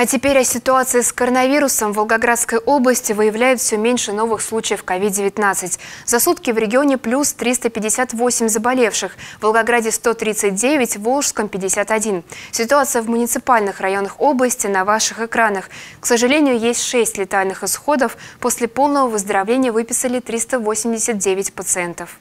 А теперь о ситуации с коронавирусом. В Волгоградской области выявляют все меньше новых случаев COVID-19. За сутки в регионе плюс 358 заболевших. В Волгограде 139, в Волжском 51. Ситуация в муниципальных районах области на ваших экранах. К сожалению, есть 6 летальных исходов. После полного выздоровления выписали 389 пациентов.